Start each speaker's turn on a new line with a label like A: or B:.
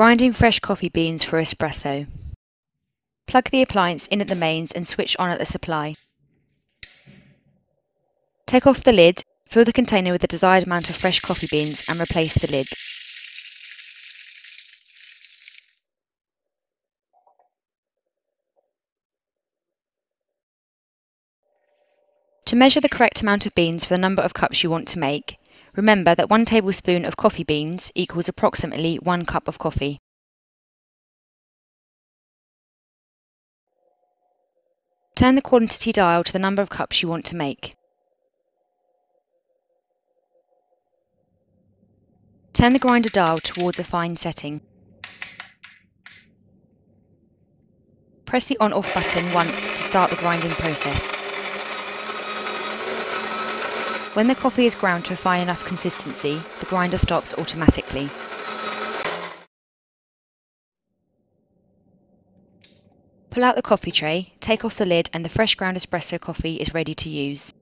A: Grinding fresh coffee beans for espresso. Plug the appliance in at the mains and switch on at the supply. Take off the lid, fill the container with the desired amount of fresh coffee beans and replace the lid. To measure the correct amount of beans for the number of cups you want to make, remember that one tablespoon of coffee beans equals approximately one cup of coffee. Turn the quantity dial to the number of cups you want to make. Turn the grinder dial towards a fine setting. Press the on-off button once to start the grinding process. When the coffee is ground to a fine enough consistency, the grinder stops automatically. Pull out the coffee tray, take off the lid and the fresh ground espresso coffee is ready to use.